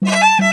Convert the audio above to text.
you